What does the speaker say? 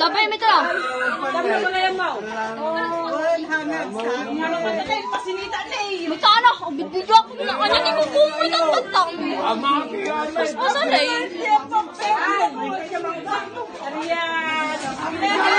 Labay mo ito. Labay mo na yan, Mau. Mata na, bibidyo ako na kanya ni Kukumo ng bantang. Mas masan eh. Ariyan. Ariyan.